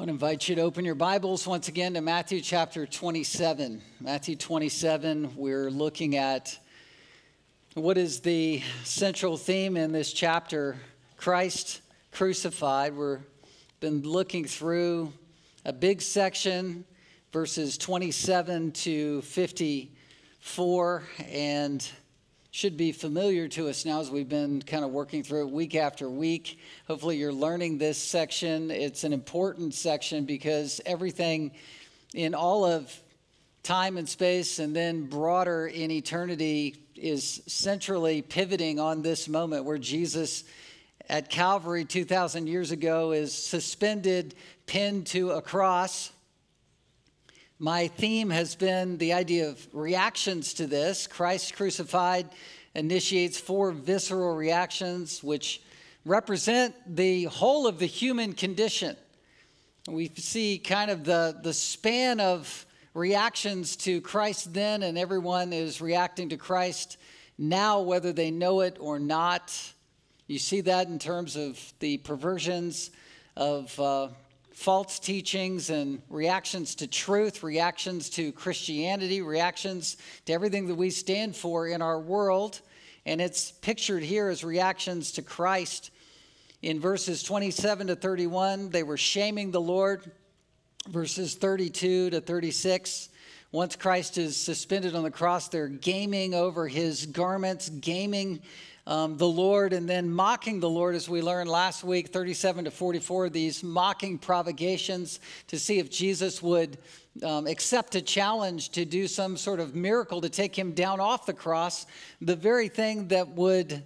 I want to invite you to open your Bibles once again to Matthew chapter 27. Matthew 27, we're looking at what is the central theme in this chapter Christ crucified. We've been looking through a big section, verses 27 to 54, and should be familiar to us now as we've been kind of working through it week after week. Hopefully, you're learning this section. It's an important section because everything in all of time and space and then broader in eternity is centrally pivoting on this moment where Jesus at Calvary 2,000 years ago is suspended, pinned to a cross my theme has been the idea of reactions to this. Christ crucified initiates four visceral reactions, which represent the whole of the human condition. We see kind of the, the span of reactions to Christ then, and everyone is reacting to Christ now, whether they know it or not. You see that in terms of the perversions of uh, false teachings and reactions to truth, reactions to Christianity, reactions to everything that we stand for in our world. And it's pictured here as reactions to Christ. In verses 27 to 31, they were shaming the Lord. Verses 32 to 36, once Christ is suspended on the cross, they're gaming over his garments, gaming um, the Lord and then mocking the Lord, as we learned last week, 37 to 44, these mocking provocations to see if Jesus would um, accept a challenge to do some sort of miracle to take him down off the cross, the very thing that would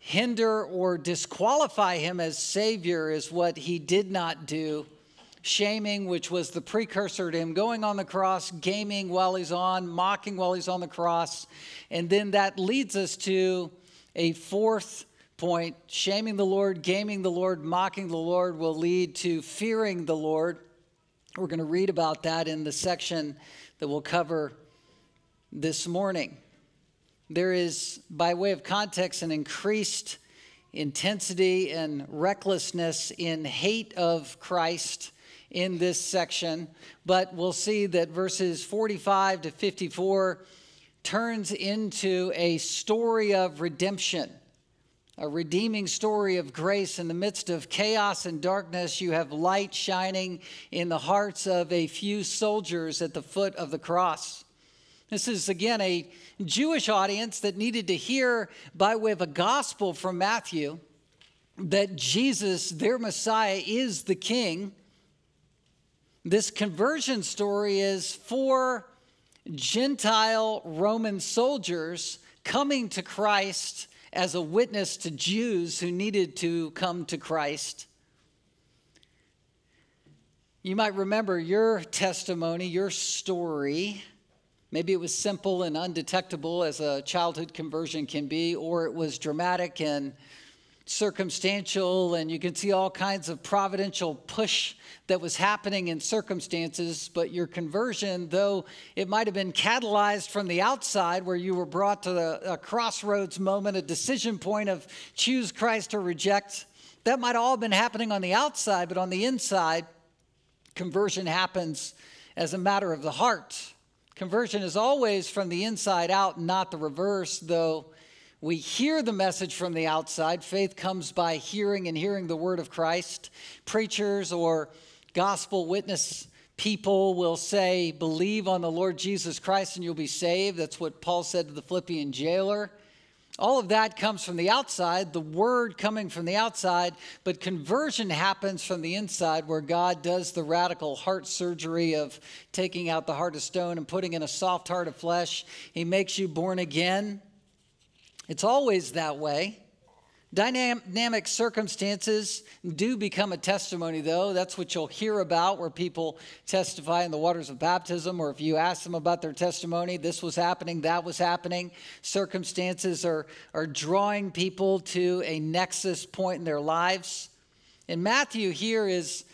hinder or disqualify him as Savior is what he did not do. Shaming, which was the precursor to him going on the cross, gaming while he's on, mocking while he's on the cross. And then that leads us to a fourth point shaming the Lord, gaming the Lord, mocking the Lord will lead to fearing the Lord. We're going to read about that in the section that we'll cover this morning. There is, by way of context, an increased intensity and recklessness in hate of Christ in this section, but we'll see that verses 45 to 54 turns into a story of redemption, a redeeming story of grace. In the midst of chaos and darkness, you have light shining in the hearts of a few soldiers at the foot of the cross. This is again a Jewish audience that needed to hear, by way of a gospel from Matthew, that Jesus, their Messiah, is the King. This conversion story is for Gentile Roman soldiers coming to Christ as a witness to Jews who needed to come to Christ. You might remember your testimony, your story. Maybe it was simple and undetectable as a childhood conversion can be, or it was dramatic and circumstantial, and you can see all kinds of providential push that was happening in circumstances. But your conversion, though it might have been catalyzed from the outside, where you were brought to the, a crossroads moment, a decision point of choose Christ or reject, that might all have been happening on the outside, but on the inside, conversion happens as a matter of the heart. Conversion is always from the inside out, not the reverse, though we hear the message from the outside. Faith comes by hearing and hearing the word of Christ. Preachers or gospel witness people will say, Believe on the Lord Jesus Christ and you'll be saved. That's what Paul said to the Philippian jailer. All of that comes from the outside, the word coming from the outside, but conversion happens from the inside where God does the radical heart surgery of taking out the heart of stone and putting in a soft heart of flesh. He makes you born again. It's always that way. Dynamic circumstances do become a testimony, though. That's what you'll hear about where people testify in the waters of baptism, or if you ask them about their testimony, this was happening, that was happening. Circumstances are, are drawing people to a nexus point in their lives. And Matthew here is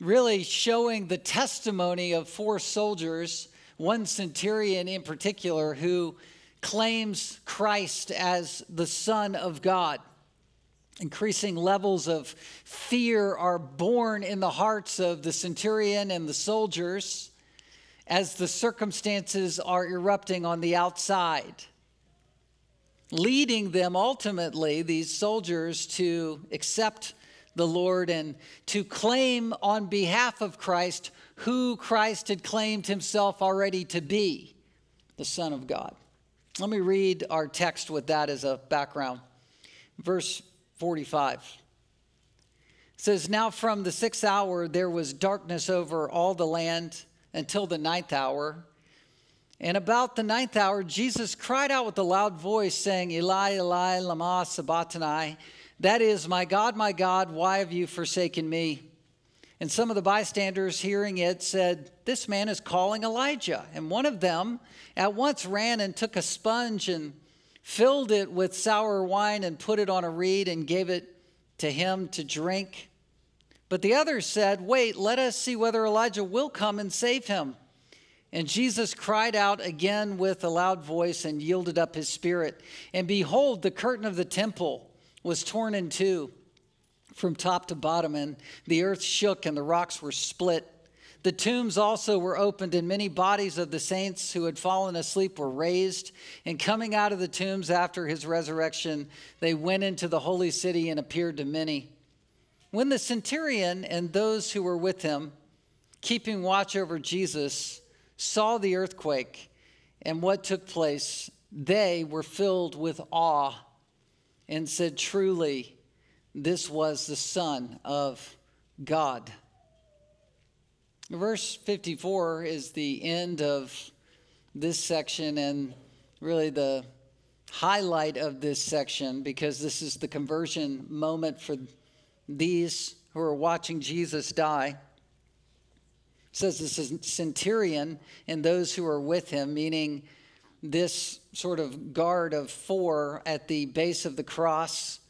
really showing the testimony of four soldiers, one centurion in particular, who claims Christ as the Son of God. Increasing levels of fear are born in the hearts of the centurion and the soldiers as the circumstances are erupting on the outside, leading them ultimately, these soldiers, to accept the Lord and to claim on behalf of Christ who Christ had claimed himself already to be the Son of God. Let me read our text with that as a background. Verse 45 it says, Now from the sixth hour there was darkness over all the land until the ninth hour. And about the ninth hour, Jesus cried out with a loud voice, saying, Eli, Eli, Lama Sabachthani. That is, My God, my God, why have you forsaken me? And some of the bystanders hearing it said, This man is calling Elijah. And one of them at once ran and took a sponge and filled it with sour wine and put it on a reed and gave it to him to drink. But the others said, Wait, let us see whether Elijah will come and save him. And Jesus cried out again with a loud voice and yielded up his spirit. And behold, the curtain of the temple was torn in two from top to bottom, and the earth shook and the rocks were split. The tombs also were opened, and many bodies of the saints who had fallen asleep were raised. And coming out of the tombs after his resurrection, they went into the holy city and appeared to many. When the centurion and those who were with him, keeping watch over Jesus, saw the earthquake and what took place, they were filled with awe and said, Truly, this was the Son of God. Verse 54 is the end of this section and really the highlight of this section because this is the conversion moment for these who are watching Jesus die. It says the centurion and those who are with him, meaning this sort of guard of four at the base of the cross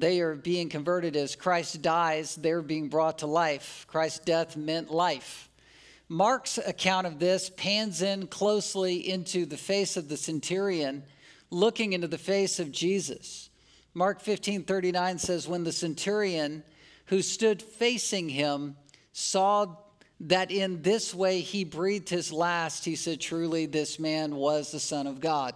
they are being converted as Christ dies, they're being brought to life. Christ's death meant life. Mark's account of this pans in closely into the face of the centurion, looking into the face of Jesus. Mark 15 39 says, When the centurion who stood facing him saw that in this way he breathed his last, he said, Truly, this man was the Son of God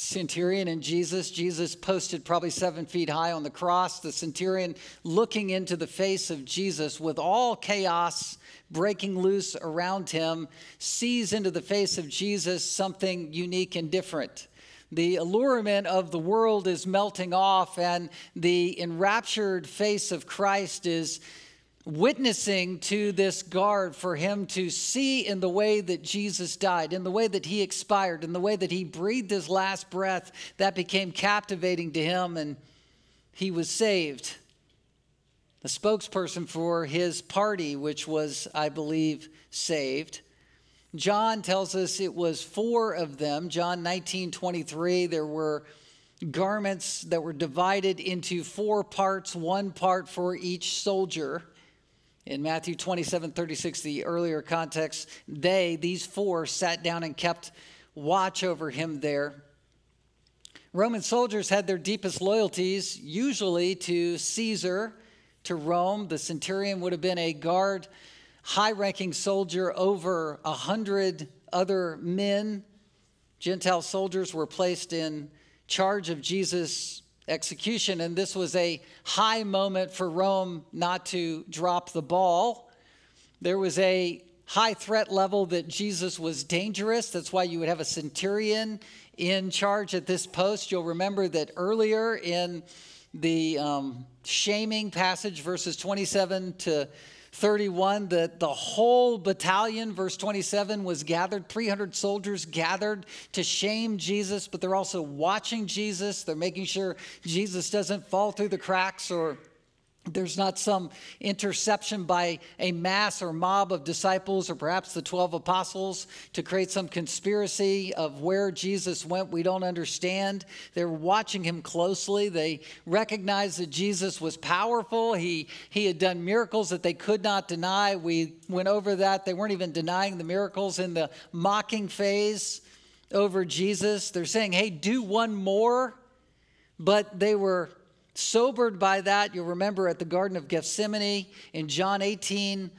centurion and Jesus. Jesus posted probably seven feet high on the cross. The centurion looking into the face of Jesus with all chaos breaking loose around him, sees into the face of Jesus something unique and different. The allurement of the world is melting off, and the enraptured face of Christ is witnessing to this guard for him to see in the way that Jesus died, in the way that he expired, in the way that he breathed his last breath, that became captivating to him and he was saved. The spokesperson for his party, which was, I believe, saved. John tells us it was four of them. John 19 23, there were garments that were divided into four parts, one part for each soldier. In Matthew 27 36, the earlier context, they, these four, sat down and kept watch over him there. Roman soldiers had their deepest loyalties, usually to Caesar, to Rome. The centurion would have been a guard, high ranking soldier over a hundred other men. Gentile soldiers were placed in charge of Jesus' execution. And this was a high moment for Rome not to drop the ball. There was a high threat level that Jesus was dangerous. That's why you would have a centurion in charge at this post. You'll remember that earlier in the um, shaming passage, verses 27 to 31 that the whole battalion, verse 27, was gathered. 300 soldiers gathered to shame Jesus, but they're also watching Jesus. They're making sure Jesus doesn't fall through the cracks or there's not some interception by a mass or mob of disciples or perhaps the 12 apostles to create some conspiracy of where Jesus went. We don't understand. They're watching him closely. They recognize that Jesus was powerful. He, he had done miracles that they could not deny. We went over that. They weren't even denying the miracles in the mocking phase over Jesus. They're saying, hey, do one more. but they were sobered by that. You'll remember at the Garden of Gethsemane in John 18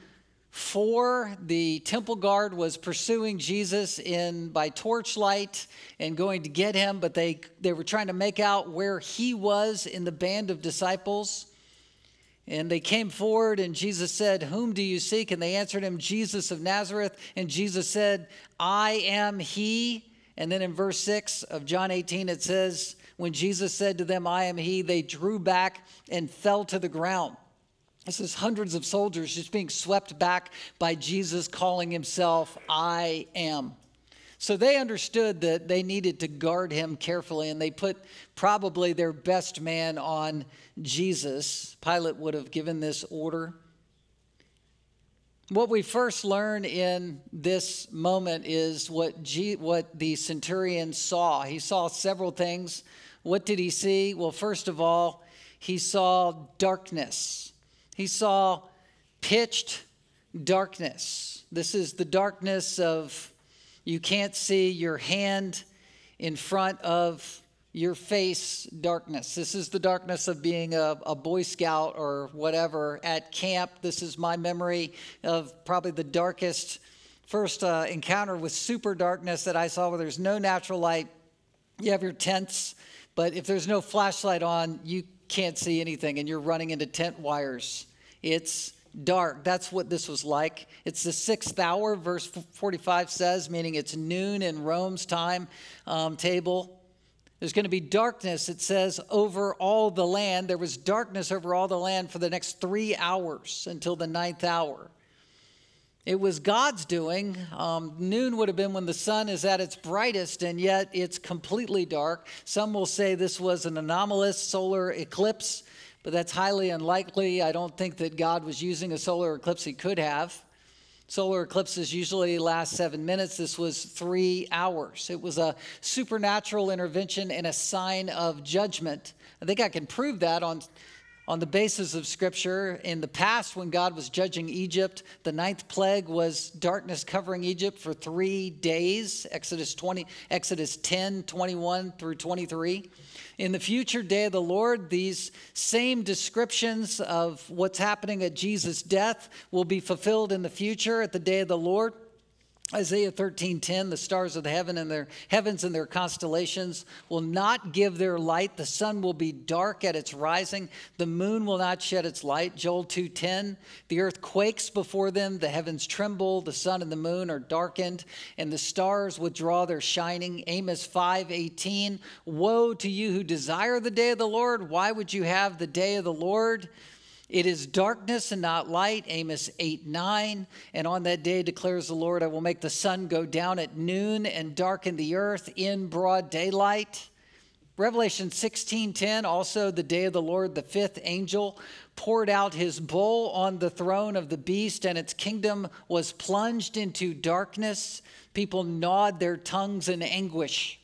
4, the temple guard was pursuing Jesus in by torchlight and going to get him, but they, they were trying to make out where he was in the band of disciples. And they came forward, and Jesus said, Whom do you seek? And they answered him, Jesus of Nazareth. And Jesus said, I am he. And then in verse 6 of John 18, it says, When Jesus said to them, I am he, they drew back and fell to the ground. This is hundreds of soldiers just being swept back by Jesus calling himself, I am. So they understood that they needed to guard him carefully, and they put probably their best man on Jesus. Pilate would have given this order. What we first learn in this moment is what, G, what the centurion saw. He saw several things. What did he see? Well, first of all, he saw darkness. He saw pitched darkness. This is the darkness of you can't see your hand in front of your face darkness. This is the darkness of being a, a, Boy Scout or whatever at camp. This is my memory of probably the darkest first uh, encounter with super darkness that I saw where there's no natural light. You have your tents, but if there's no flashlight on, you can't see anything and you're running into tent wires. It's dark. That's what this was like. It's the sixth hour, verse 45 says, meaning it's noon in Rome's time um, table. There's going to be darkness, it says, over all the land. There was darkness over all the land for the next three hours until the ninth hour. It was God's doing. Um, noon would have been when the sun is at its brightest, and yet it's completely dark. Some will say this was an anomalous solar eclipse, but that's highly unlikely. I don't think that God was using a solar eclipse he could have. Solar eclipses usually last seven minutes. This was three hours. It was a supernatural intervention and a sign of judgment. I think I can prove that on, on the basis of Scripture. In the past, when God was judging Egypt, the ninth plague was darkness covering Egypt for three days. Exodus 20, Exodus 10, 21 through 23. In the future day of the Lord, these same descriptions of what's happening at Jesus' death will be fulfilled in the future at the day of the Lord. Isaiah 13:10 the stars of the heaven and their heavens and their constellations will not give their light. The sun will be dark at its rising. The moon will not shed its light. Joel 2:10 the earth quakes before them. The heavens tremble. The sun and the moon are darkened and the stars withdraw their shining. Amos 5:18 woe to you who desire the day of the Lord. Why would you have the day of the Lord it is darkness and not light, Amos 8 9. And on that day declares the Lord, I will make the sun go down at noon and darken the earth in broad daylight. Revelation 16:10 also the day of the Lord the fifth angel poured out his bowl on the throne of the beast and its kingdom was plunged into darkness people gnawed their tongues in anguish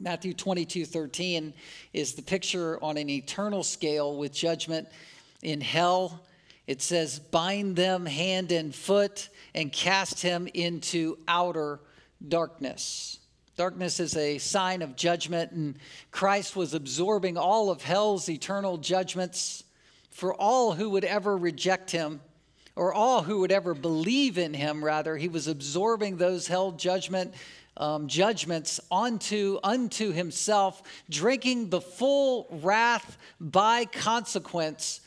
Matthew 22:13 is the picture on an eternal scale with judgment in hell. It says, bind them hand and foot and cast him into outer darkness. Darkness is a sign of judgment, and Christ was absorbing all of hell's eternal judgments for all who would ever reject him, or all who would ever believe in him, rather. He was absorbing those hell judgment. Um, judgments onto unto himself, drinking the full wrath by consequence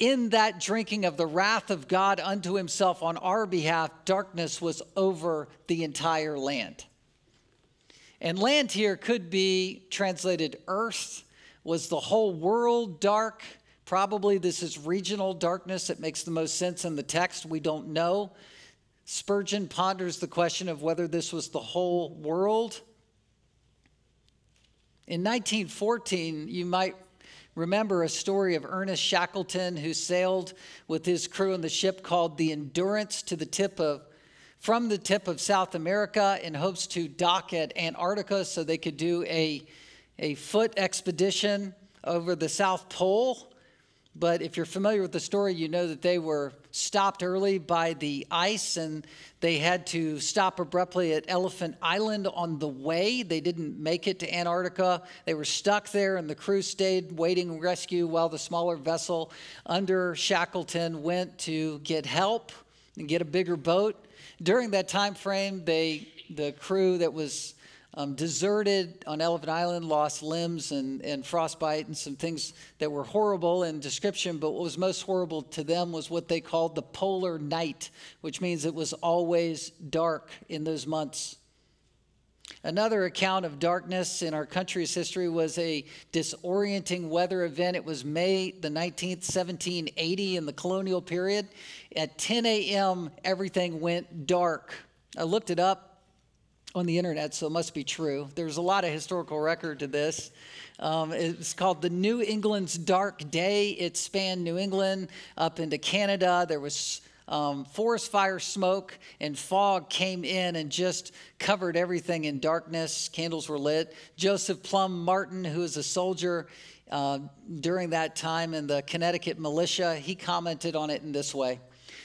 in that drinking of the wrath of God unto himself on our behalf, darkness was over the entire land. And land here could be translated earth. Was the whole world dark? Probably this is regional darkness. It makes the most sense in the text. We don't know. Spurgeon ponders the question of whether this was the whole world. In 1914, you might remember a story of Ernest Shackleton who sailed with his crew in the ship called the Endurance to the tip of from the tip of South America in hopes to dock at Antarctica so they could do a, a foot expedition over the South Pole. But if you're familiar with the story, you know that they were stopped early by the ice and they had to stop abruptly at Elephant Island on the way. They didn't make it to Antarctica. They were stuck there, and the crew stayed waiting rescue while the smaller vessel under Shackleton went to get help and get a bigger boat. During that time frame, they the crew that was um, deserted on Elephant Island, lost limbs and, and frostbite and some things that were horrible in description. But what was most horrible to them was what they called the polar night, which means it was always dark in those months. Another account of darkness in our country's history was a disorienting weather event. It was May the 19th, 1780, in the colonial period. At 10 a.m., everything went dark. I looked it up on the internet, so it must be true. There's a lot of historical record to this. Um, it's called the New England's Dark Day. It spanned New England up into Canada. There was um, forest fire smoke and fog came in and just covered everything in darkness. Candles were lit. Joseph Plumb Martin, who was a soldier uh, during that time in the Connecticut militia, he commented on it in this way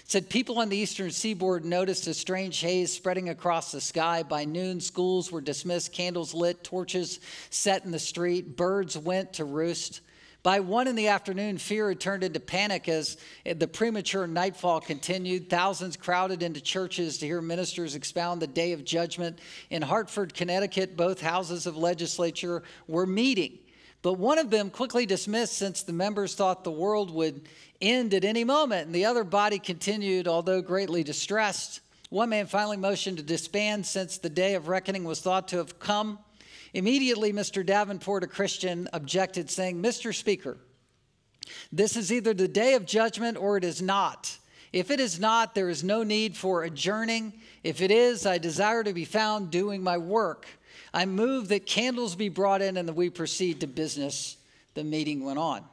said people on the eastern seaboard noticed a strange haze spreading across the sky. By noon, schools were dismissed, candles lit, torches set in the street, birds went to roost. By one in the afternoon, fear had turned into panic as the premature nightfall continued. Thousands crowded into churches to hear ministers expound the day of judgment. In Hartford, Connecticut, both houses of legislature were meeting. But one of them quickly dismissed since the members thought the world would end at any moment. And the other body continued, although greatly distressed. One man finally motioned to disband since the day of reckoning was thought to have come. Immediately, Mr. Davenport, a Christian, objected, saying, Mr. Speaker, this is either the day of judgment or it is not. If it is not, there is no need for adjourning. If it is, I desire to be found doing my work. I move that candles be brought in and that we proceed to business. The meeting went on.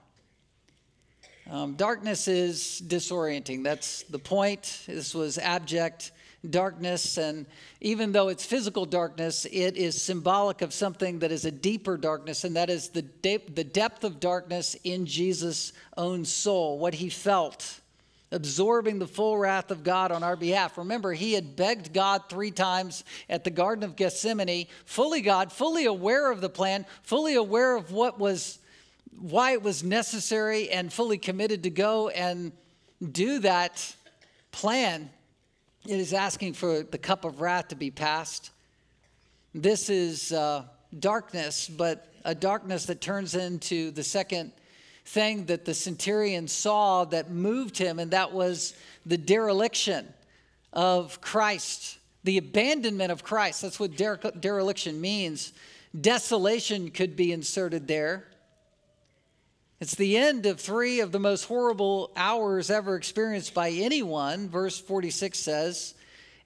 Um, darkness is disorienting. That's the point. This was abject darkness. And even though it's physical darkness, it is symbolic of something that is a deeper darkness, and that is the, de- the depth of darkness in Jesus' own soul, what he felt absorbing the full wrath of God on our behalf. Remember, he had begged God three times at the Garden of Gethsemane, fully God, fully aware of the plan, fully aware of what was, why it was necessary, and fully committed to go and do that plan. It is asking for the cup of wrath to be passed. This is uh, darkness, but a darkness that turns into the second thing that the centurion saw that moved him, and that was the dereliction of Christ, the abandonment of Christ. That's what dereliction means. Desolation could be inserted there. It's the end of three of the most horrible hours ever experienced by anyone. Verse 46 says,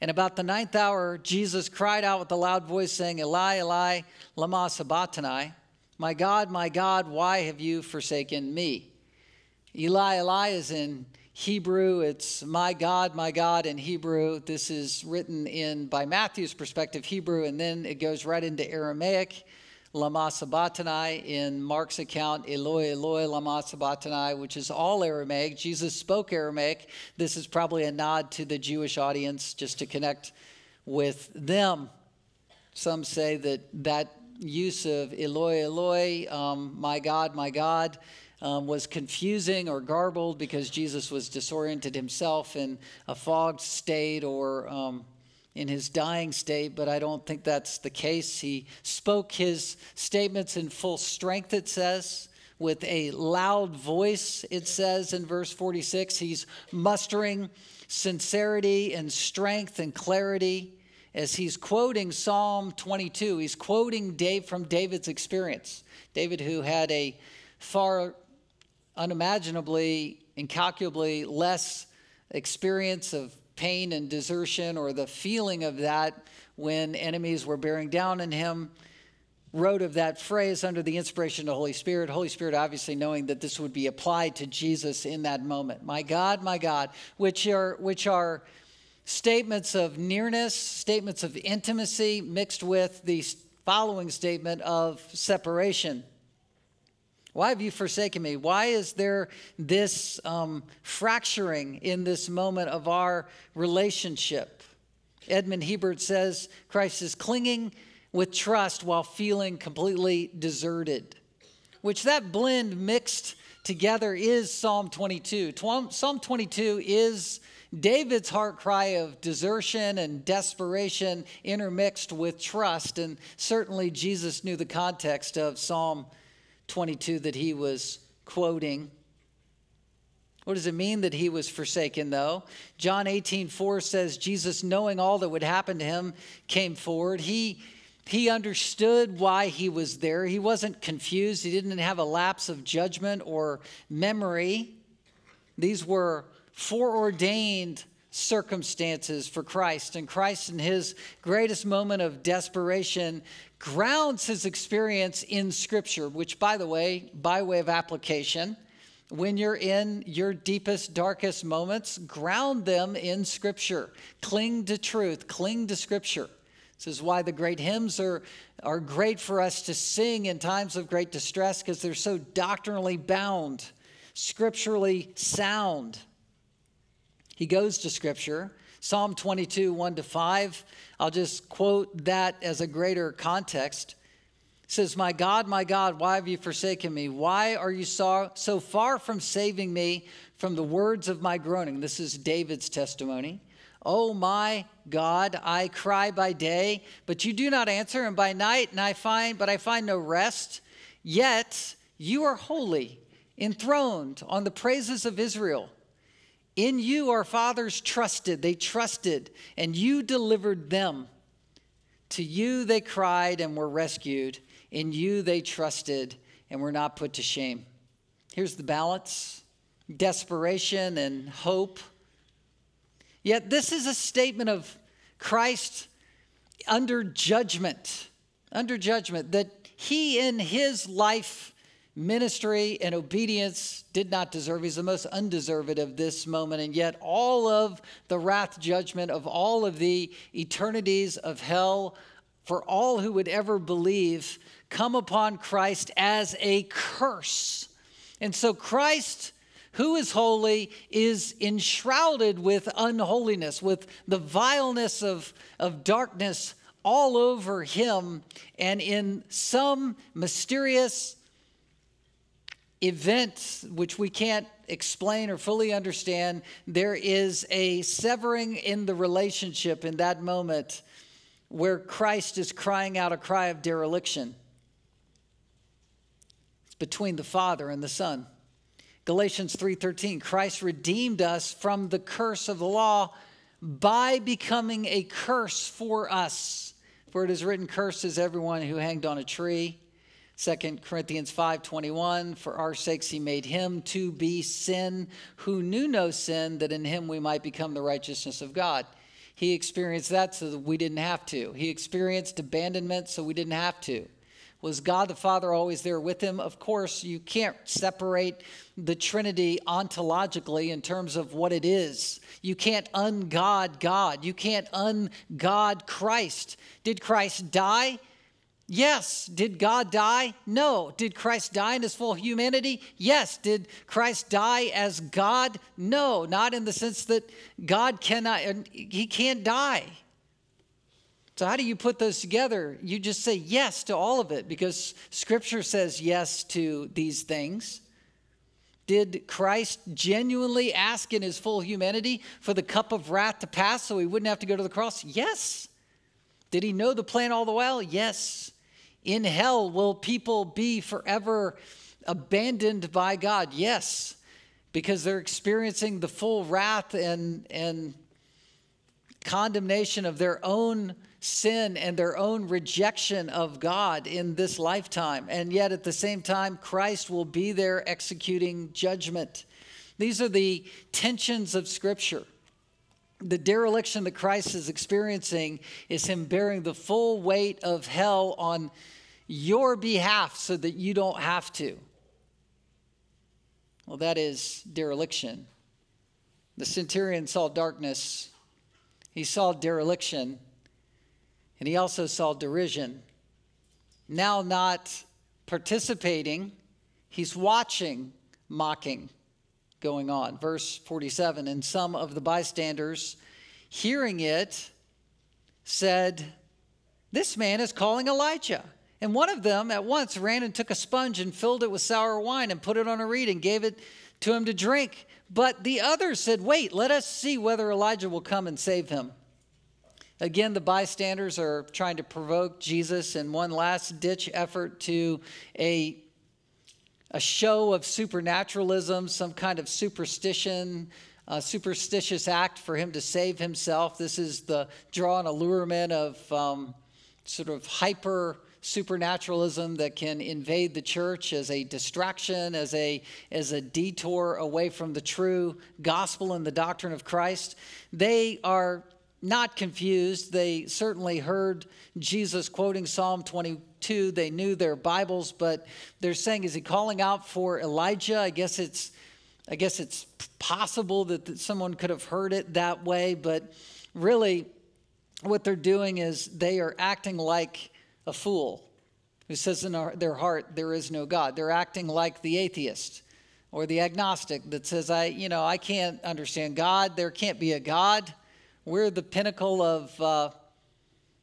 And about the ninth hour, Jesus cried out with a loud voice, saying, Eli, Eli, lama sabachthani my God, my God, why have you forsaken me? Eli, Eli is in Hebrew. It's my God, my God in Hebrew. This is written in, by Matthew's perspective, Hebrew, and then it goes right into Aramaic. Lama in Mark's account, Eloi, Eloi, Lama which is all Aramaic. Jesus spoke Aramaic. This is probably a nod to the Jewish audience just to connect with them. Some say that that use of Eloi, Eloi, um, my God, my God, um, was confusing or garbled because Jesus was disoriented himself in a fogged state or um, in his dying state, but I don't think that's the case. He spoke his statements in full strength, it says, with a loud voice, it says in verse 46. He's mustering sincerity and strength and clarity as he's quoting Psalm 22. He's quoting Dave from David's experience. David, who had a far unimaginably, incalculably less experience of pain and desertion or the feeling of that when enemies were bearing down on him, wrote of that phrase under the inspiration of the Holy Spirit. Holy Spirit, obviously knowing that this would be applied to Jesus in that moment. My God, my God, which are, which are statements of nearness, statements of intimacy, mixed with the following statement of separation. Why have you forsaken me? Why is there this um, fracturing in this moment of our relationship? Edmond Hiebert says Christ is clinging with trust while feeling completely deserted, which that blend mixed together is Psalm 22. Psalm 22 is David's heart cry of desertion and desperation intermixed with trust. And certainly Jesus knew the context of Psalm 22 that he was quoting. What does it mean that he was forsaken, though? John 18, 4 says, Jesus, knowing all that would happen to him, came forward. He, he understood why he was there. He wasn't confused. He didn't have a lapse of judgment or memory. These were foreordained circumstances for Christ. And Christ, in his greatest moment of desperation, grounds his experience in Scripture, which, by the way, by way of application, when you're in your deepest, darkest moments, ground them in Scripture. Cling to truth, cling to Scripture. This is why the great hymns are, are great for us to sing in times of great distress because they're so doctrinally bound, scripturally sound. He goes to Scripture. Psalm 22, 1 to 5. I'll just quote that as a greater context says, My God, my God, why have you forsaken me? Why are you so, so far from saving me from the words of my groaning? This is David's testimony. Oh my God, I cry by day, but you do not answer, and by night, and I find, but I find no rest. Yet you are holy, enthroned on the praises of Israel. In you our fathers trusted, they trusted, and you delivered them. To you they cried and were rescued. In you they trusted and were not put to shame. Here's the balance desperation and hope. Yet this is a statement of Christ under judgment, under judgment, that he in his life ministry and obedience did not deserve. He's the most undeserved of this moment. And yet, all of the wrath judgment of all of the eternities of hell for all who would ever believe come upon Christ as a curse. And so Christ, who is holy, is enshrouded with unholiness, with the vileness of, of darkness all over him. And in some mysterious event which we can't explain or fully understand, there is a severing in the relationship in that moment where Christ is crying out a cry of dereliction It's between the Father and the Son. Galatians 3:13 Christ redeemed us from the curse of the law by becoming a curse for us. For it is written cursed is everyone who hanged on a tree. 2 Corinthians 5:21 For our sakes he made him to be sin who knew no sin that in him we might become the righteousness of God. He experienced that so that we didn't have to. He experienced abandonment so we didn't have to. Was God the Father always there with him? Of course, you can't separate the Trinity ontologically in terms of what it is. You can't ungod God. You can't ungod Christ. Did Christ die? Yes. Did God die? No. Did Christ die in his full humanity? Yes. Did Christ die as God? No. Not in the sense that God cannot, he can't die. So, how do you put those together? You just say yes to all of it because Scripture says yes to these things. Did Christ genuinely ask in his full humanity for the cup of wrath to pass so he wouldn't have to go to the cross? Yes. Did he know the plan all the while? Yes. In hell, will people be forever abandoned by God? Yes, because they're experiencing the full wrath and, and condemnation of their own sin and their own rejection of God in this lifetime. And yet, at the same time, Christ will be there executing judgment. These are the tensions of Scripture. The dereliction that Christ is experiencing is Him bearing the full weight of hell on your behalf so that you don't have to. Well, that is dereliction. The centurion saw darkness, he saw dereliction, and he also saw derision. Now, not participating, He's watching mocking going on. Verse 47 And some of the bystanders, hearing it, said, This man is calling Elijah. And one of them at once ran and took a sponge and filled it with sour wine and put it on a reed and gave it to him to drink. But the others said, Wait, let us see whether Elijah will come and save him. Again, the bystanders are trying to provoke Jesus in one last ditch effort to a, a show of supernaturalism, some kind of superstition, a superstitious act for him to save himself. This is the draw and allurement of um, sort of hyper supernaturalism that can invade the church as a distraction, as a, as a detour away from the true gospel and the doctrine of Christ. They are not confused. They certainly heard Jesus quoting Psalm 22. They knew their Bibles, but they're saying, is he calling out for Elijah? I guess it's I guess it's possible that someone could have heard it that way, but really what they're doing is they are acting like a fool who says in their heart there is no God. They're acting like the atheist or the agnostic that says I, you know, I can't understand God. There can't be a God. We're the pinnacle of uh,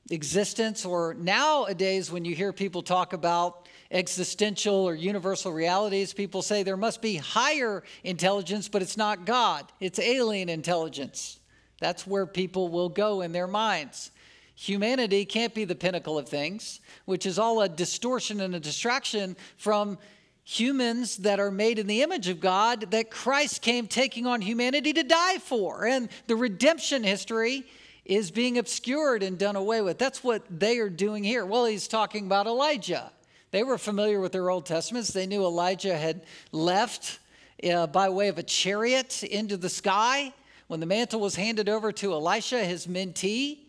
existence. Or nowadays, when you hear people talk about existential or universal realities, people say there must be higher intelligence, but it's not God, it's alien intelligence. That's where people will go in their minds. Humanity can't be the pinnacle of things, which is all a distortion and a distraction from humans that are made in the image of God that Christ came taking on humanity to die for. And the redemption history is being obscured and done away with. That's what they are doing here. Well, he's talking about Elijah. They were familiar with their Old Testaments. They knew Elijah had left uh, by way of a chariot into the sky when the mantle was handed over to Elisha, his mentee.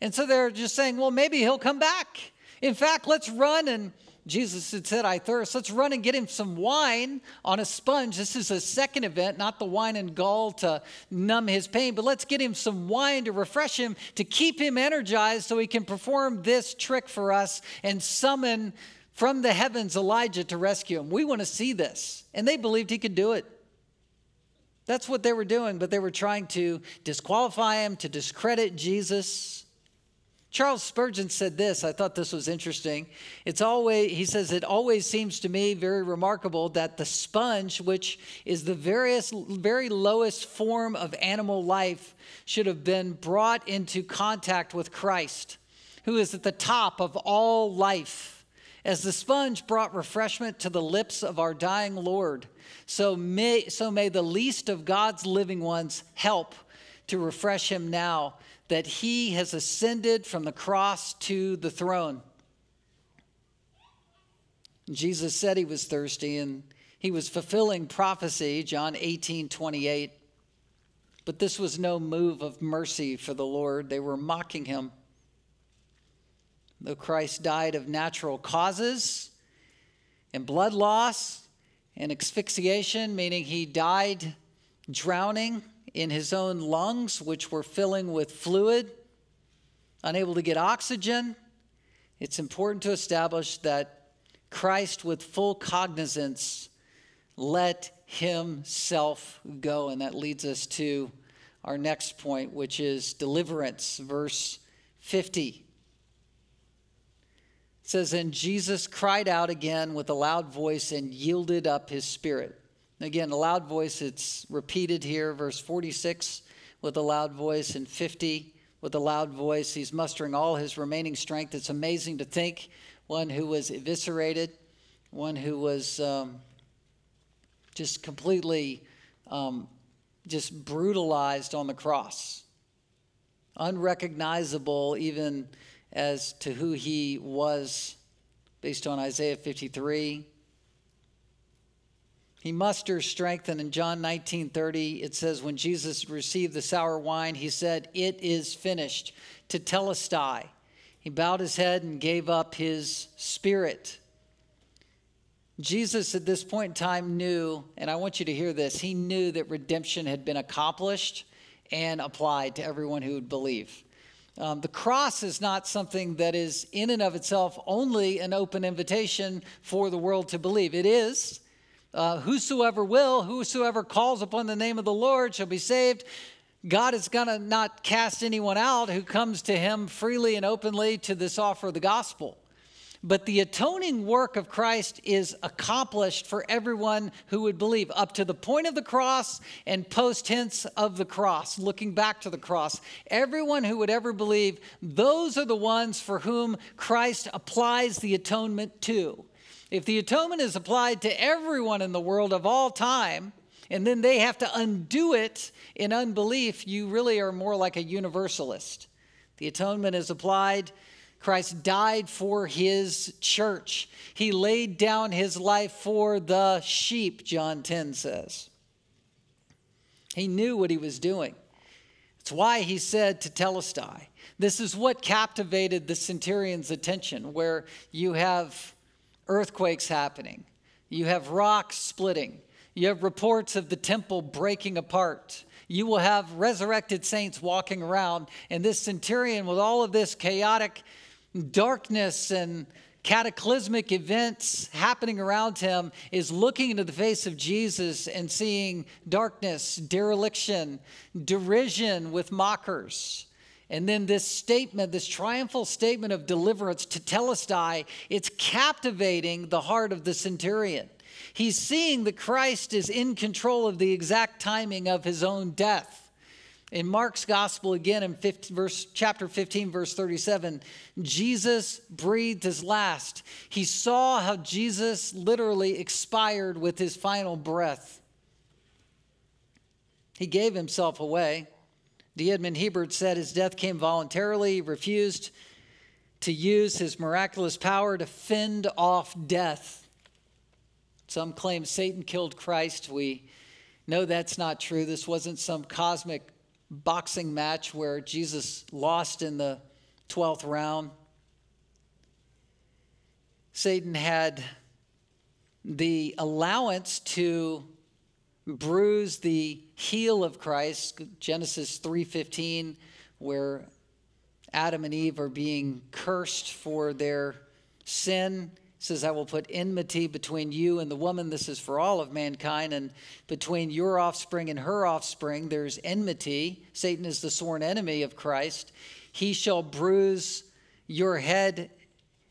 And so they're just saying, well, maybe he'll come back. In fact, let's run and Jesus had said, I thirst. Let's run and get him some wine on a sponge. This is a second event, not the wine and gall to numb his pain, but let's get him some wine to refresh him, to keep him energized so he can perform this trick for us and summon from the heavens Elijah to rescue him. We want to see this. And they believed he could do it. That's what they were doing, but they were trying to disqualify him, to discredit Jesus. Charles Spurgeon said this. I thought this was interesting. It's always, he says, it always seems to me very remarkable that the sponge, which is the various, very lowest form of animal life, should have been brought into contact with Christ, who is at the top of all life. As the sponge brought refreshment to the lips of our dying Lord, so may, so may the least of God's living ones help to refresh him now that he has ascended from the cross to the throne. Jesus said he was thirsty and he was fulfilling prophecy, John 18 28. But this was no move of mercy for the Lord. They were mocking him. Though Christ died of natural causes and blood loss and asphyxiation, meaning he died drowning in his own lungs, which were filling with fluid, unable to get oxygen. It's important to establish that Christ, with full cognizance, let himself go. And that leads us to our next point, which is deliverance, verse 50. It says, And Jesus cried out again with a loud voice and yielded up his spirit. Again, a loud voice, it's repeated here, verse 46 with a loud voice, and 50 with a loud voice. He's mustering all his remaining strength. It's amazing to think one who was eviscerated, one who was um, just completely um, just brutalized on the cross, unrecognizable even as to who he was based on Isaiah 53 he musters strength, and in John 19 30, it says, When Jesus received the sour wine, he said, It is finished, tetelestai. He bowed his head and gave up his spirit. Jesus, at this point in time, knew, and I want you to hear this, he knew that redemption had been accomplished and applied to everyone who would believe. Um, the cross is not something that is in and of itself only an open invitation for the world to believe. It is. Uh, whosoever will, whosoever calls upon the name of the Lord shall be saved. God is going to not cast anyone out who comes to him freely and openly to this offer of the gospel. But the atoning work of Christ is accomplished for everyone who would believe, up to the point of the cross and post tense of the cross, looking back to the cross. Everyone who would ever believe, those are the ones for whom Christ applies the atonement to. If the atonement is applied to everyone in the world of all time, and then they have to undo it in unbelief, you really are more like a universalist. The atonement is applied Christ died for his church. He laid down his life for the sheep, John 10 says. He knew what he was doing. It's why he said tetelestai. This is what captivated the centurion's attention, where you have earthquakes happening, you have rocks splitting, you have reports of the temple breaking apart. You will have resurrected saints walking around, and this centurion, with all of this chaotic darkness and cataclysmic events happening around him is looking into the face of Jesus and seeing darkness, dereliction, derision with mockers. And then this statement, this triumphal statement of deliverance tetelestai, it's captivating the heart of the centurion. He's seeing that Christ is in control of the exact timing of his own death. In Mark's gospel, again in 15, verse, chapter 15, verse 37, Jesus breathed his last. He saw how Jesus literally expired with his final breath. He gave himself away. D. Edmond Hiebert said his death came voluntarily. He refused to use his miraculous power to fend off death. Some claim Satan killed Christ. We know that's not true. This wasn't some cosmic boxing match where Jesus lost in the 12th round. Satan had the allowance to bruise the heel of Christ, Genesis 3:15, where Adam and Eve are being cursed for their sin says, I will put enmity between you and the woman. This is for all of mankind. And between your offspring and her offspring, there's enmity. Satan is the sworn enemy of Christ. He shall bruise your head,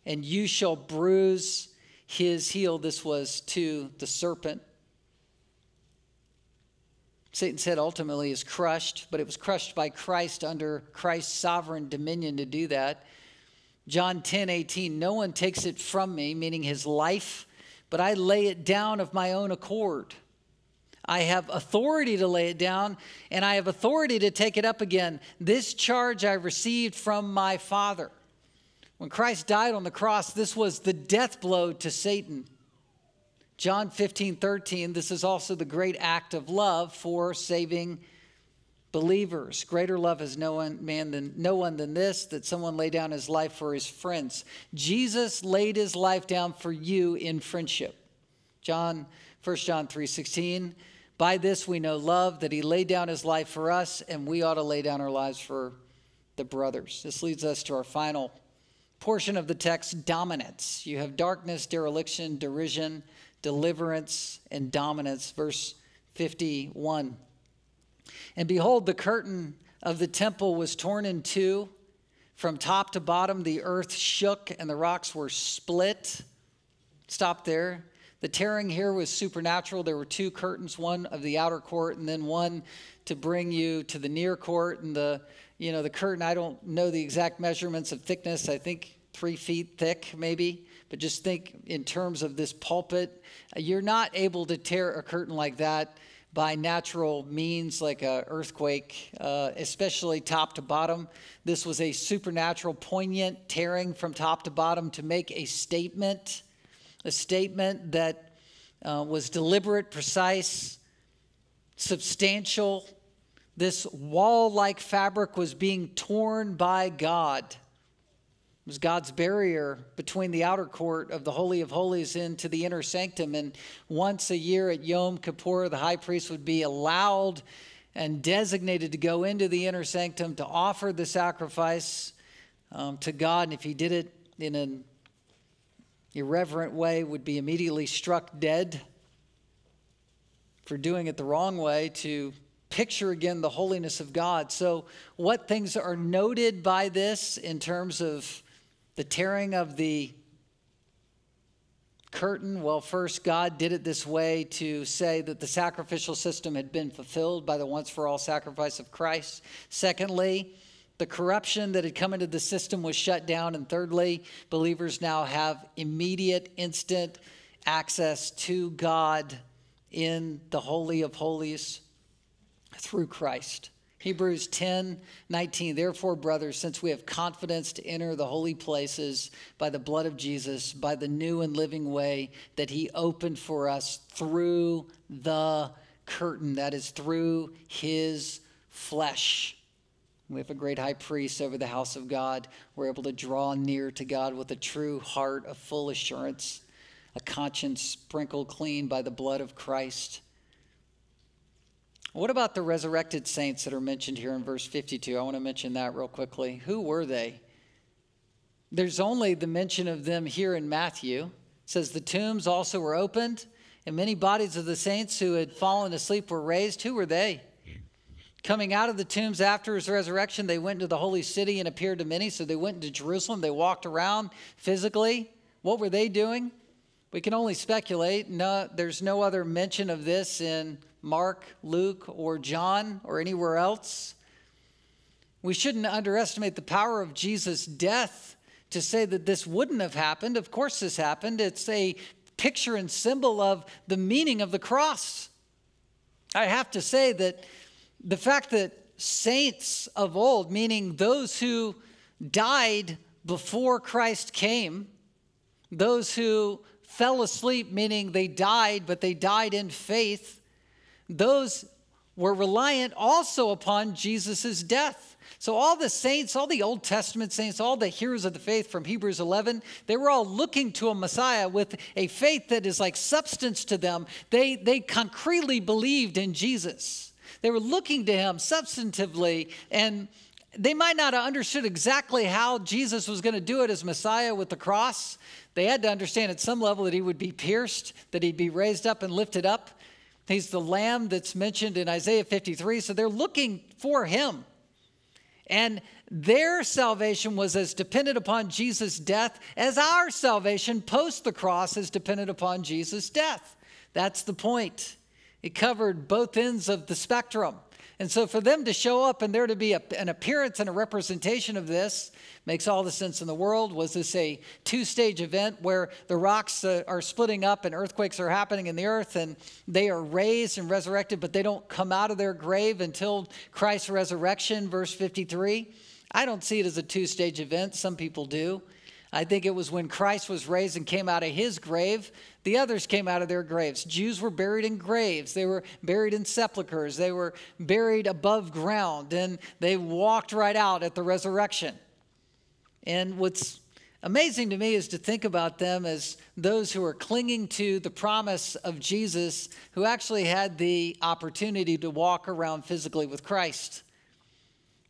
and you shall bruise his heel. This was to the serpent. Satan said ultimately is crushed, but it was crushed by Christ under Christ's sovereign dominion to do that. John 10 18, no one takes it from me, meaning his life, but I lay it down of my own accord. I have authority to lay it down, and I have authority to take it up again. This charge I received from my Father. When Christ died on the cross, this was the death blow to Satan. John 15, 13, this is also the great act of love for saving believers. Greater love has no one man than no one than this that someone lay down his life for his friends. Jesus laid his life down for you in friendship. John 1 John 3:16 By this we know love that he laid down his life for us and we ought to lay down our lives for the brothers. This leads us to our final portion of the text dominance. You have darkness, dereliction, derision, deliverance and dominance verse 51. And behold, the curtain of the temple was torn in two. From top to bottom, the earth shook and the rocks were split. Stop there. The tearing here was supernatural. There were two curtains, one of the outer court and then one to bring you to the near court. And the, you know, the curtain, I don't know the exact measurements of thickness. I think three feet thick, maybe. But just think in terms of this pulpit. You're not able to tear a curtain like that by natural means like an earthquake, uh, especially top to bottom. This was a supernatural, poignant tearing from top to bottom to make a statement, a statement that uh, was deliberate, precise, substantial. This wall like fabric was being torn by God was God's barrier between the outer court of the Holy of Holies into the inner sanctum. And once a year at Yom Kippur, the high priest would be allowed and designated to go into the inner sanctum to offer the sacrifice um, to God. And if he did it in an irreverent way, would be immediately struck dead for doing it the wrong way to picture again the holiness of God. So, what things are noted by this in terms of the tearing of the curtain? Well, first, God did it this way to say that the sacrificial system had been fulfilled by the once for all sacrifice of Christ. Secondly, the corruption that had come into the system was shut down. And thirdly, believers now have immediate, instant access to God in the Holy of Holies through Christ. Hebrews 10 19. Therefore, brothers, since we have confidence to enter the holy places by the blood of Jesus, by the new and living way that he opened for us through the curtain, that is, through his flesh. We have a great high priest over the house of God. We're able to draw near to God with a true heart of full assurance, a conscience sprinkled clean by the blood of Christ. What about the resurrected saints that are mentioned here in verse 52? I want to mention that real quickly. Who were they? There's only the mention of them here in Matthew. It says the tombs also were opened, and many bodies of the saints who had fallen asleep were raised. Who were they? Coming out of the tombs after his resurrection, they went into the holy city and appeared to many. So they went into Jerusalem. They walked around physically. What were they doing? We can only speculate. No, there's no other mention of this in Mark, Luke, or John, or anywhere else. We shouldn't underestimate the power of Jesus' death to say that this wouldn't have happened. Of course, this happened. It's a picture and symbol of the meaning of the cross. I have to say that the fact that saints of old, meaning those who died before Christ came, those who fell asleep, meaning they died, but they died in faith, those were reliant also upon Jesus' death. So, all the saints, all the Old Testament saints, all the heroes of the faith from Hebrews 11, they were all looking to a Messiah with a faith that is like substance to them. They, they concretely believed in Jesus. They were looking to him substantively, and they might not have understood exactly how Jesus was going to do it as Messiah with the cross. They had to understand at some level that he would be pierced, that he'd be raised up and lifted up. He's the lamb that's mentioned in Isaiah 53. So they're looking for him. And their salvation was as dependent upon Jesus' death as our salvation post the cross is dependent upon Jesus' death. That's the point. It covered both ends of the spectrum. And so for them to show up and there to be a, an appearance and a representation of this makes all the sense in the world. Was this a two stage event where the rocks uh, are splitting up and earthquakes are happening in the earth and they are raised and resurrected, but they don't come out of their grave until Christ's resurrection, verse 53? I don't see it as a two stage event. Some people do. I think it was when Christ was raised and came out of his grave, the others came out of their graves. Jews were buried in graves, they were buried in sepulchres, they were buried above ground, and they walked right out at the resurrection. And what's amazing to me is to think about them as those who are clinging to the promise of Jesus, who actually had the opportunity to walk around physically with Christ.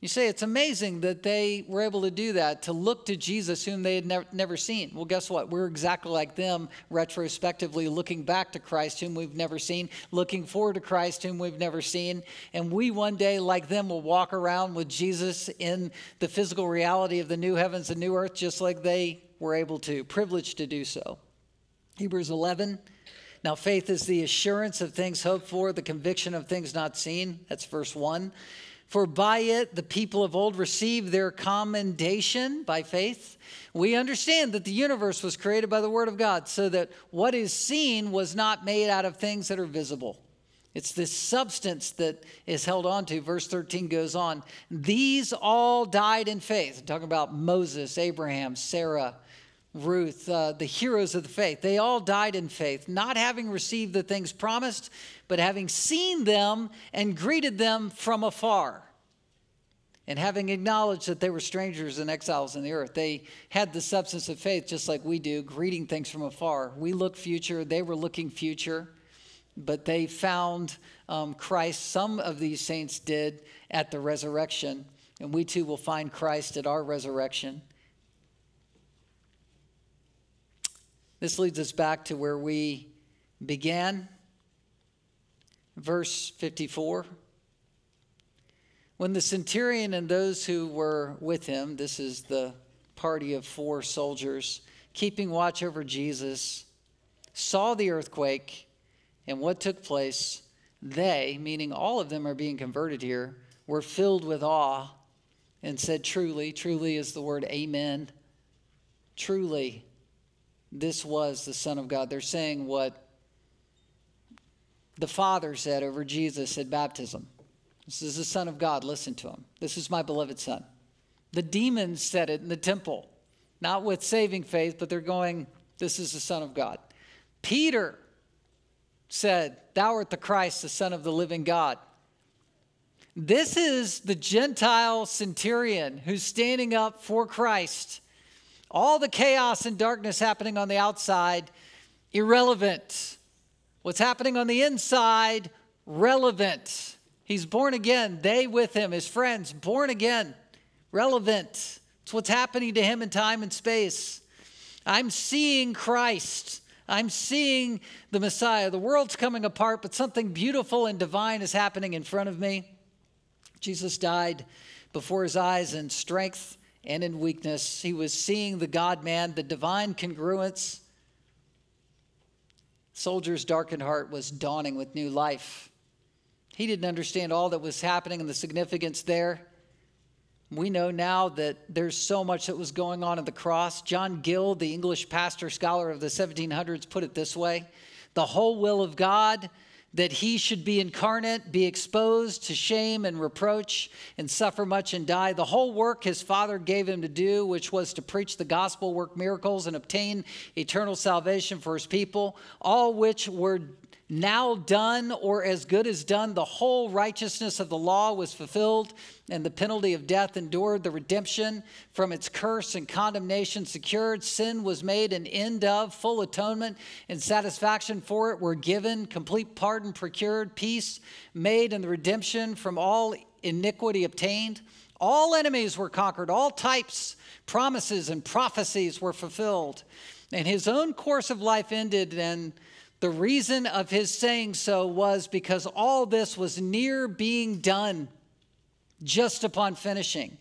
You say it's amazing that they were able to do that, to look to Jesus whom they had never, never seen. Well, guess what? We're exactly like them, retrospectively looking back to Christ whom we've never seen, looking forward to Christ whom we've never seen. And we one day, like them, will walk around with Jesus in the physical reality of the new heavens and new earth, just like they were able to, privileged to do so. Hebrews 11. Now, faith is the assurance of things hoped for, the conviction of things not seen. That's verse 1. For by it the people of old received their commendation by faith. We understand that the universe was created by the Word of God, so that what is seen was not made out of things that are visible. It's this substance that is held on to. Verse 13 goes on. These all died in faith. I'm talking about Moses, Abraham, Sarah, Ruth, uh, the heroes of the faith. They all died in faith, not having received the things promised, but having seen them and greeted them from afar. And having acknowledged that they were strangers and exiles in the earth, they had the substance of faith just like we do, greeting things from afar. We look future, they were looking future. but they found um, Christ. Some of these saints did at the resurrection, and we too will find Christ at our resurrection. This leads us back to where we began. Verse 54. When the centurion and those who were with him, this is the party of four soldiers, keeping watch over Jesus, saw the earthquake and what took place, they, meaning all of them are being converted here, were filled with awe and said, Truly, truly is the word amen. Truly, this was the Son of God. They're saying what the Father said over Jesus at baptism. This is the Son of God. Listen to him. This is my beloved Son. The demons said it in the temple, not with saving faith, but they're going, This is the Son of God. Peter said, Thou art the Christ, the Son of the living God. This is the Gentile centurion who's standing up for Christ. All the chaos and darkness happening on the outside, irrelevant. What's happening on the inside, relevant. He's born again. They with him, his friends, born again, relevant. It's what's happening to him in time and space. I'm seeing Christ. I'm seeing the Messiah. The world's coming apart, but something beautiful and divine is happening in front of me. Jesus died before his eyes in strength and in weakness. He was seeing the God man, the divine congruence. Soldier's darkened heart was dawning with new life. He didn't understand all that was happening and the significance there. We know now that there's so much that was going on at the cross. John Gill, the English pastor scholar of the 1700s, put it this way The whole will of God that he should be incarnate, be exposed to shame and reproach, and suffer much and die. The whole work his Father gave him to do, which was to preach the gospel, work miracles, and obtain eternal salvation for his people, all which were now done or as good as done, the whole righteousness of the law was fulfilled, and the penalty of death endured, the redemption from its curse and condemnation secured. Sin was made an end of, full atonement and satisfaction for it were given, complete pardon procured, peace made, and the redemption from all iniquity obtained. All enemies were conquered, all types, promises, and prophecies were fulfilled. And his own course of life ended, and the reason of his saying so was because all this was near being done just upon finishing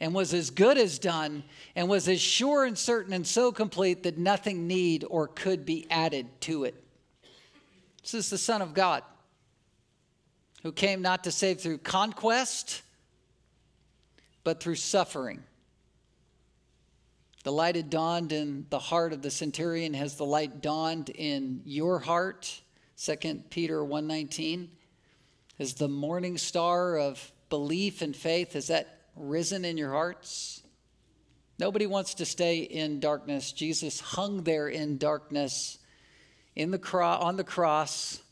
and was as good as done and was as sure and certain and so complete that nothing need or could be added to it. This is the Son of God who came not to save through conquest, but through suffering. The light had dawned in the heart of the centurion. Has the light dawned in your heart? 2 Peter 1:19. Has the morning star of belief and faith has that risen in your hearts? Nobody wants to stay in darkness. Jesus hung there in darkness in the cro- on the cross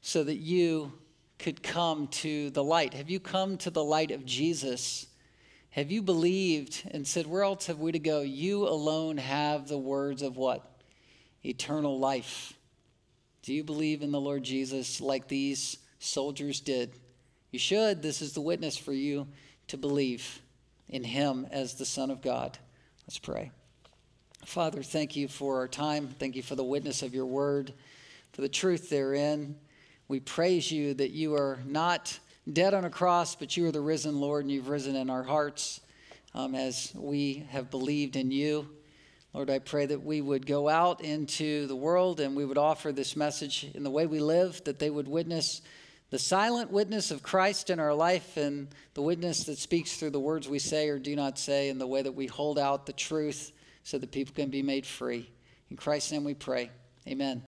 so that you could come to the light. Have you come to the light of Jesus? Have you believed and said, Where else have we to go? You alone have the words of what? Eternal life. Do you believe in the Lord Jesus like these soldiers did? You should. This is the witness for you to believe in Him as the Son of God. Let's pray. Father, thank you for our time. Thank you for the witness of your word, for the truth therein. We praise you that you are not dead on a cross, but you are the risen Lord, and you've risen in our hearts um, as we have believed in you. Lord, I pray that we would go out into the world and we would offer this message in the way we live, that they would witness the silent witness of Christ in our life and the witness that speaks through the words we say or do not say, and the way that we hold out the truth so that people can be made free. In Christ's name we pray. Amen.